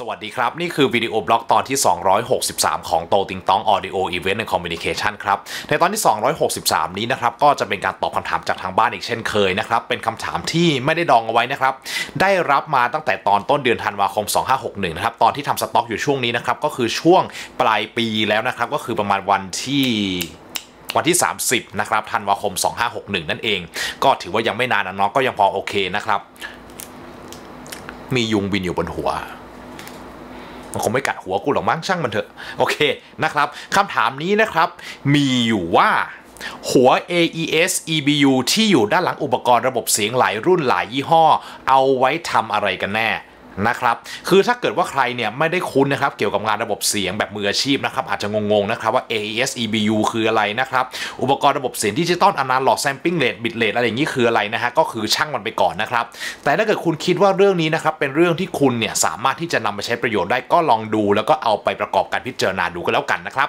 สวัสดีครับ นี่คือวิดีโอบล็อกตอนที่ 263 ของโตติงต้อง Audio Event and Communication ครับ ในตอนที่ 263 นี้นะครับ ก็จะเป็นการตอบคำถามจากทางบ้านอีกเช่นเคยนะครับ เป็นคำถามที่ไม่ได้ดองเอาไว้นะครับ ได้รับมาตั้งแต่ตอนต้นเดือนธันวาคม 2561 นะครับ ตอนที่ทำสต็อกอยู่ช่วงนี้นะครับ ก็คือช่วงปลายปีแล้วนะครับ ก็คือประมาณวันที่วันที่ 30 นะครับ ธันวาคม 2561 นั่นเอง ก็ถือว่ายังไม่นานนะเนาะก็ยังพอโอเคนะครับ มียุงบินอยู่บนหัว มันคงไม่กัดหัวกูหรอกมั้งช่างมันเถอะโอเคนะครับคำถามนี้นะครับมีอยู่ว่าหัว AES EBU ที่อยู่ด้านหลังอุปกรณ์ระบบเสียงหลายรุ่นหลายยี่ห้อ เอาไว้ทำอะไรกันแน่ นะครับคือถ้าเกิดว่าใครเนี่ยไม่ได้คุ้นนะครับเกี่ยวกับงานระบบเสียงแบบมืออาชีพนะครับอาจจะงงๆนะครับว่า AES EBU คืออะไรนะครับอุปกรณ์ระบบเสียงดิจิตอลอนาล็อกแซมปิ้งเรทบิตเรทอะไรอย่างนี้คืออะไรนะฮะก็คือช่างมันไปก่อนนะครับแต่ถ้าเกิดคุณคิดว่าเรื่องนี้นะครับเป็นเรื่องที่คุณเนี่ยสามารถที่จะนำไปใช้ประโยชน์ได้ก็ลองดู แล้วก็เอาไปประกอบการพิจารณาดูกันแล้วกันนะครับ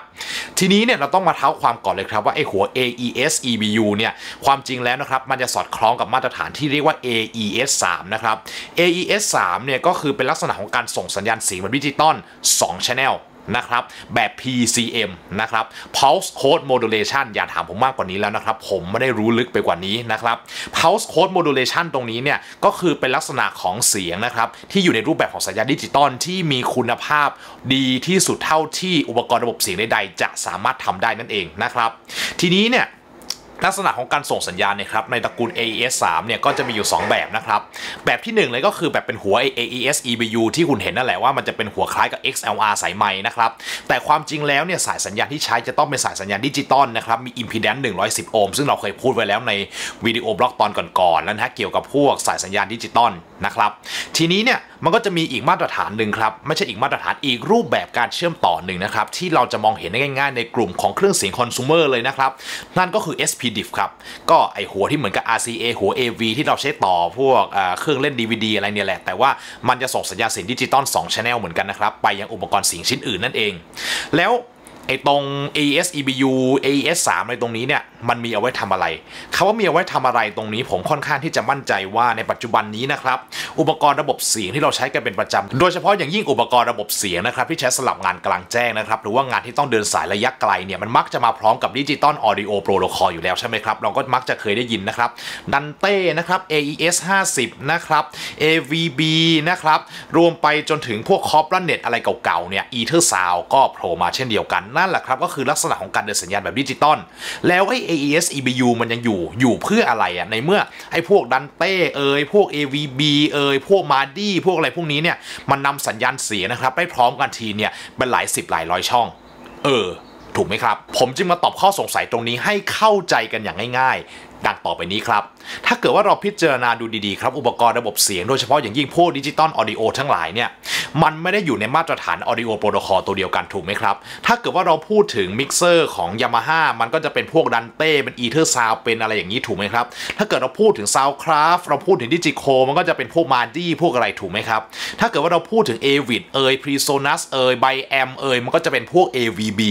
ทีนี้เนี่ยเราต้องมาเท้าความก่อนเลยครับว่าไอ้หัว AES EBU เนี่ยความจริงแล้วนะครับมันจะสอดคล้องกับมาตรฐานที่เรียกว่า AES 3นะครับ AES 3เนี่ยก็คือเป็นลักษณะของการส่งสัญญาณเสียงแบบดิจิตอล2 Channel นะครับ แบบ PCM นะครับ Pulse Code Modulation อย่าถามผมมากกว่านี้แล้วนะครับ ผมไม่ได้รู้ลึกไปกว่านี้นะครับ Pulse Code Modulation ตรงนี้เนี่ย ก็คือเป็นลักษณะของเสียงนะครับ ที่อยู่ในรูปแบบของสัญญาณดิจิตอลที่มีคุณภาพดีที่สุดเท่าที่อุปกรณ์ระบบเสียงใดๆจะสามารถทำได้นั่นเองนะครับ ทีนี้เนี่ย ลักษณะของการส่งสัญญาณเนี่ยครับในตระกูล AES 3เนี่ยก็จะมีอยู่ 2 แบบนะครับ แบบที่ 1 เลยก็คือแบบเป็นหัว AES EBU ที่คุณเห็นนั่นแหละว่ามันจะเป็นหัวคล้ายกับ XLR สายไมค์นะครับ แต่ความจริงแล้วเนี่ยสายสัญญาณที่ใช้จะต้องเป็นสายสัญญาณดิจิตอลนะครับ มีอิมพีแดนซ์110 โอห์มซึ่งเราเคยพูดไว้แล้วในวิดีโอบล็อกตอนก่อนๆแล้วนะฮะเกี่ยวกับพวกสายสัญญาณดิจิตอลนะครับทีนี้เนี่ยมันก็จะมีอีกมาตรฐานหนึ่งครับ ไม่ใช่อีกมาตรฐานอีกรูปแบบการเชื่อมต่อหนึ่งนะครับ ที่เราจะมองเห็นได้ง่ายๆในกลุ่มของเครื่องเสียงคอน sumer เลยนะครับ นั่นก็คือ SPDIF ครับ ก็ไอหัวที่เหมือนกับ RCA หัว AV ที่เราใช้ต่อพวกเครื่องเล่น DVD อะไรเนี่ยแหละ แต่ว่ามันจะส่งสัญญาณเสียงดิจิตอล2 Channel เหมือนกันนะครับ ไปยังอุปกรณ์เสียงชิ้นอื่นนั่นเอง แล้ว ไอ้ตรง AES EBU AES 3ในตรงนี้เนี่ยมันมีเอาไว้ทำอะไรคำว่ามีเอาไว้ทำอะไรตรงนี้ ผมค่อนข้างที่จะมั่นใจว่าในปัจจุบันนี้นะครับอุปกรณ์ระบบเสียงที่เราใช้กันเป็นประจำโดยเฉพาะอย่างยิ่งอุปกรณ์ระบบเสียงนะครับที่ใช้สำหรับงานกลางแจ้งนะครับหรือว่างานที่ต้องเดินสายระยะไกลเนี่ยมันมักจะมาพร้อมกับ digital audio protocol อยู่แล้วใช่ไหมครับเราก็มักจะเคยได้ยินนะครับดันเต้นะครับ AES 50นะครับ AVB นะครับรวมไปจนถึงพวก CobraNet อะไรเก่าๆเนี่ย EtherSound ก็โผล่มาเช่นเดียวกันนั่นแหละครับก็คือลักษณะของการเดินสัญญาณแบบดิจิตอลแล้วไอ้ AES EBU มันยังอยู่อยู่เพื่ออะไรอะในเมื่อไอ้พวกดันเต้เอยพวก AVB เอ่ยพวก MADI พวกอะไรพวกนี้เนี่ยมันนำสัญญาณเสียงนะครับไปพร้อมกันทีเนี่ยเป็นหลายสิบหลายร้อยช่อง เออถูกไหมครับ ผมจึงมาตอบข้อสงสัยตรงนี้ให้เข้าใจกันอย่างง่าย ดังต่อไปนี้ครับ ถ้าเกิดว่าเราพิจารณาดูดีๆครับ อุปกรณ์ระบบเสียงโดยเฉพาะอย่างยิ่งพวก digital audio ทั้งหลายเนี่ย มันไม่ได้อยู่ในมาตรฐาน audio protocol ตัวเดียวกันถูกไหมครับ ถ้าเกิดว่าเราพูดถึงมิกเซอร์ของ Yamaha มันก็จะเป็นพวกดันเต้เป็น EtherSound เป็นอะไรอย่างนี้ถูกไหมครับ ถ้าเกิดเราพูดถึง Soundcraft เราพูดถึง DiGiCo มันก็จะเป็นพวก MADI พวกอะไรถูกไหมครับ ถ้าเกิดว่าเราพูดถึง Avid เอย PreSonus เอย Biamp เอยมันก็จะเป็นพวก AVB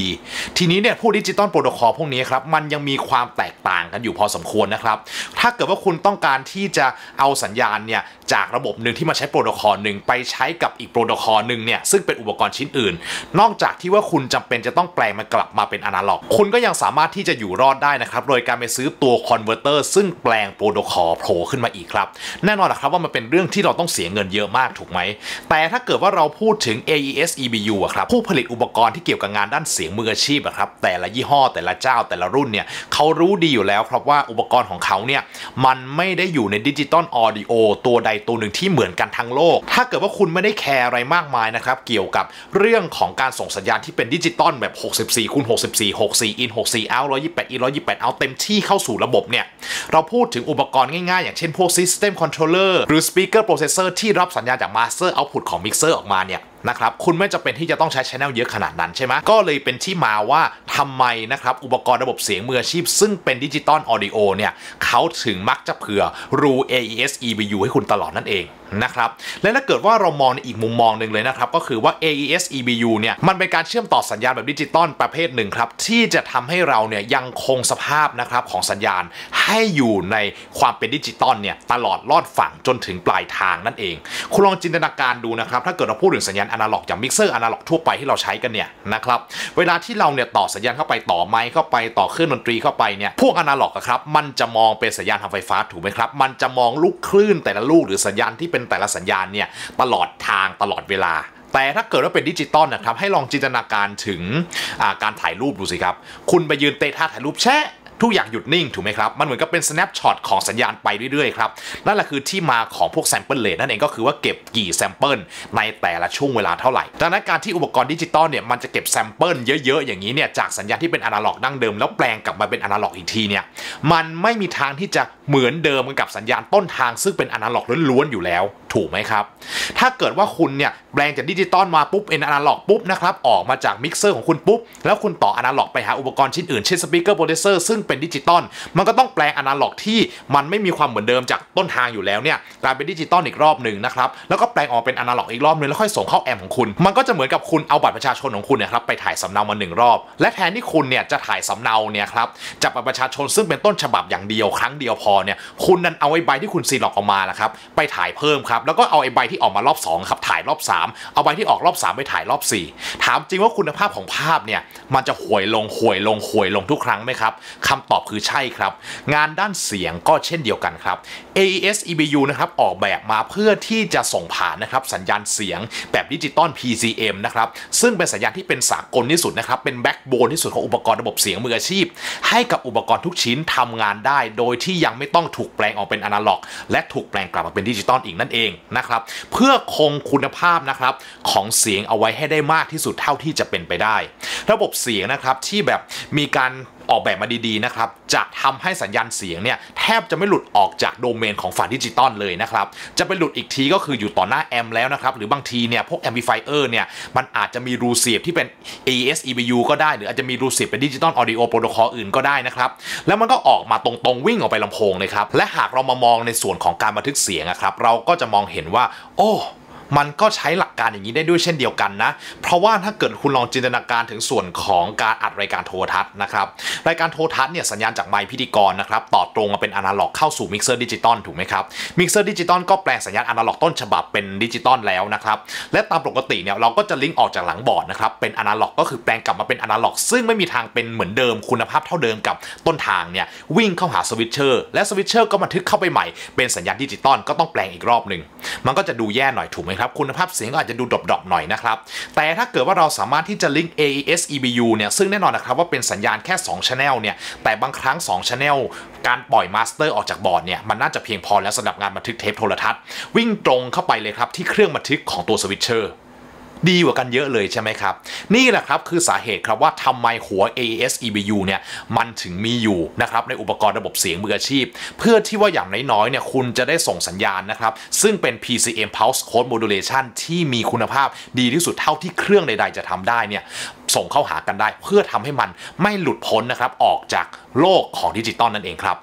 ทีนี้เนี่ยพวก digital protocol พวกนี้ครับมันยังมีความแตกต่างกันอยู่พอสมควรนะครับ ถ้าเกิดว่าคุณต้องการที่จะเอาสัญญาณเนี่ยจากระบบหนึ่งที่มาใช้โปรโตคอลหนึ่งไปใช้กับอีกโปรโตคอลหนึ่งเนี่ยซึ่งเป็นอุปกรณ์ชิ้นอื่น นอกจากที่ว่าคุณจำเป็นจะต้องแปลงมันกลับมาเป็นอนาล็อก คุณก็ยังสามารถที่จะอยู่รอดได้นะครับ โดยการไปซื้อตัว converter ซึ่งแปลงโปรโตคอลโผล่ขึ้นมาอีกครับ แน่นอนนะครับว่ามันเป็นเรื่องที่เราต้องเสียเงินเยอะมากถูกไหม แต่ถ้าเกิดว่าเราพูดถึง AES EBU อะครับผู้ผลิตอุปกรณ์ที่เกี่ยวกับงานด้านเสียงมืออาชีพอะครับแต่ละยี่ห้อแต่ละเจ้าแต่ละรุ่นเนี่ยเขารู้ดีอยู่แล้วครับว่าอุปกรณ์ของเขาเนี่ยมันไม่ได้อยู่ใน digital audio ตัวใดตัวหนึ่งที่เหมือนกันทั้งโลก ถ้าเกิดว่าคุณไม่ได้แคร์อะไรมากมายนะครับเกี่ยวกับเรื่องของการส่งสัญญาณที่เป็นดิจิตอลแบบ 64คูณ64 64 in 64 out 128 in 128 out เต็มที่เข้าสู่ระบบเนี่ยเราพูดถึงอุปกรณ์ง่ายๆ อย่างเช่นพวก system controller หรือ speaker processor ที่รับสัญญาณจาก master output ของ mixer ออกมาเนี่ยนะครับคุณไม่จำเป็นที่จะต้องใช้ channel เยอะขนาดนั้นใช่ไหมก็เลยเป็นที่มาว่าทำไมนะครับอุปกรณ์ระบบเสียงมืออาชีพ ซึ่งเป็น digital audio เนี่ยเขาถึงมักจะเผื่อรู AES EBU ให้คุณตลอดนั่นเองนะครับและถ้าเกิดว่าเรามองในอีกมุมมองหนึ่งเลยนะครับก็คือว่า AES EBU เนี่ยมันเป็นการเชื่อมต่อสัญญาณแบบดิจิตอลประเภทหนึ่งครับที่จะทำให้เราเนี่ยยังคงสภาพนะครับของสัญญาณให้อยู่ในความเป็นดิจิตอลเนี่ยตลอดรอดฝั่งจนถึงปลายทางนั่นเอง คุณลองจินตนาการดูนะครับถ้าเกิดเราพูดถึงสัญญาณอนาล็อกอย่างมิกเซอร์อนาล็อกทั่วไปที่เราใช้กันเนี่ยนะครับเวลาที่เราเนี่ยต่อสัญญาณเข้าไปต่อไมค์เข้าไปต่อเครื่องดนตรีเข้าไปเนี่ยพวกอนาล็อกครับมันจะมองเป็นสัญญาณทางไฟฟ้าถูกไหมครับมันจะมองลูกคลื่นแต่ละลูกหรือสัญญาณที่เป็นแต่ละสัญญาณเนี่ยตลอดทางตลอดเวลาแต่ถ้าเกิดว่าเป็นดิจิตอลนะครับให้ลองจินตนาการถึงการถ่ายรูปดูสิครับ คุณไปยืนเตะท่าถ่ายรูปแช่ ทุกอย่างหยุดนิ่งถูกไหมครับ มันเหมือนกับเป็น snapshot ของสัญญาณไปเรื่อยๆครับ นั่นแหละคือที่มาของพวก sample rate นั่นเองก็คือว่าเก็บกี่ sample ในแต่ละช่วงเวลาเท่าไหร่ ดังนั้นการที่อุปกรณ์ดิจิตอลเนี่ยมันจะเก็บ sample เยอะๆ อย่างนี้เนี่ยจากสัญญาณที่เป็นอนาล็อกดั้งเดิม แล้วแปลงกลับมาเป็นอนาล็อกอีกทีเนี่ยมันไม่มีทางที่จะเหมือนเดิมกับสัญญาณต้นทางซึ่งเป็นอนาล็อกล้วนๆอยู่แล้ว ถูกไหมครับ ถ้าเกิดว่าคุณเนี่ยแปลงจากดิจิตอลมาปุ๊บเป็นอนาล็อกปุ๊บนะครับออกมาจากมิกเซอร์ของคุณปุ๊บแล้วคุณต่ออนาล็อกไปหาอุปกรณ์ชิ้นอื่นเช่น speaker processor ซึ่งเป็นดิจิตอลมันก็ต้องแปลงอนาล็อกที่มันไม่มีความเหมือนเดิมจากต้นทางอยู่แล้วเนี่ยกลายเป็นดิจิตอลอีกรอบหนึ่งนะครับแล้วก็แปลงออกเป็นอนาล็อกอีกรอบนึงแล้วค่อยส่งเข้าแอมของคุณ มันก็จะเหมือนกับคุณเอาบัตรประชาชนของคุณเนี่ยครับไปถ่ายสำเนามาหนึ่งรอบ และแทนที่คุณเนี่ยจะถ่ายสำเนาเนี่ยครับจากบัตรประชาชนซึ่งเป็นต้นฉบับอย่างเดียวครั้งเดียวพอเนี่ยคุณนั้นเอาไอ้ใบที่คุณซีล็อกออกมาละครับไปถ่ายเพิ่มครับแล้วก็เอาไอ้ใบที่ออกมารอบ2ครับถ่ายรอบ 3 เอาใบที่ออกรอบ 3 ไปถ่ายรอบ 4 ถามจริงว่าคุณภาพของภาพเนี่ยมันจะห่วยลงห่วยลงห่วยลงทุกครั้งไหมครับคคำตอบคือใช่ครับ งานด้านเสียงก็เช่นเดียวกันครับ AES EBU นะครับออกแบบมาเพื่อที่จะส่งผ่านนะครับสัญญาณเสียงแบบดิจิตอล PCM นะครับซึ่งเป็นสัญญาณที่เป็นสากลที่สุดนะครับเป็น backbone ที่สุดของอุปกรณ์ระบบเสียงมืออาชีพ ให้กับอุปกรณ์ทุกชิ้นทำงานได้ โดยที่ยังไม่ต้องถูกแปลงออกเป็นอนาล็อก และถูกแปลงกลับมาเป็นดิจิตอลอีกนั่นเองนะครับเพื่อคงคุณภาพนะครับของเสียงเอาไว้ให้ได้มากที่สุดเท่าที่จะเป็นไปได้ ระบบเสียงนะครับที่แบบมีการ ออกแบบมาดีๆนะครับจะทำให้สัญญาณเสียงเนี่ยแทบจะไม่หลุดออกจากโดเมนของฝั่งดิจิตอลเลยนะครับจะไปหลุดอีกทีก็คืออยู่ต่อหน้าแอมแล้วนะครับหรือบางทีเนี่ยพวก amplifier เนี่ยมันอาจจะมีรูเสียบที่เป็น AES EBU ก็ได้ หรืออาจจะมีรูเสียบเป็น digital audio protocol อื่นก็ได้นะครับแล้วมันก็ออกมาตรงๆวิ่งออกไปลำโพงเลยครับและหากเรามามองในส่วนของการบันทึกเสียงนะครับเราก็จะมองเห็นว่า โอ้ มันก็ใช้หลักการอย่างนี้ได้ด้วยเช่นเดียวกันนะ เพราะว่าถ้าเกิดคุณลองจินตนาการถึงส่วนของการอัดรายการโทรทัศน์นะครับรายการโทรทัศน์เนี่ยสัญญาณจากไมค์พิธีกรนะครับต่อตรงมาเป็นอนาล็อกเข้าสู่มิกเซอร์ดิจิตอลถูกไหมครับมิกเซอร์ดิจิตอลก็แปลงสัญญาณอนาล็อกต้นฉบับเป็นดิจิตอลแล้วนะครับและตามปกติเนี่ยเราก็จะลิงก์ออกจากหลังบอร์ดนะครับเป็นอนาล็อกก็คือแปลงกลับมาเป็นอนาล็อก ซึ่งไม่มีทางเป็นเหมือนเดิมคุณภาพเท่าเดิมกับต้นทางเนี่ยวิ่งเข้าหา switcher และ switcher ก็บันทึกเข้าไปใหม่เป็นสัญญาณดิจิตอลก็ต้องแปลงอีกรอบหนึ่งมันก็จะดูแย่หน่อยถูกไหมครับคุณภาพเสียงก็อาจจะดู drop ๆหน่อยนะครับแต่ถ้าเกิดว่าเราสามารถที่จะลิงก์ AES EBU เนี่ยซึ่งแน่นอนนะครับว่าเป็นสัญญาณแค่2 Channel เนี่ยแต่บางครั้ง2 Channel การปล่อย master ออกจากบอร์ดเนี่ยมันน่าจะเพียงพอแล้วสำหรับงานบันทึกเทปโทรทัศน์ วิ่งตรงเข้าไปเลยครับที่เครื่องบันทึกของตัว switcher ดีกว่ากันเยอะเลยใช่ไหมครับ นี่แหละครับคือสาเหตุครับว่าทำไมหัว AES EBU เนี่ยมันถึงมีอยู่นะครับในอุปกรณ์ระบบเสียงมืออาชีพ เพื่อที่ว่าอย่างน้อยๆเนี่ยคุณจะได้ส่งสัญญาณนะครับ ซึ่งเป็น PCM Pulse Code Modulation ที่มีคุณภาพดีที่สุดเท่าที่เครื่องใด ๆ จะทำได้เนี่ยส่งเข้าหากันได้ เพื่อทำให้มันไม่หลุดพ้นนะครับออกจากโลกของดิจิตอลนั่นเองครับ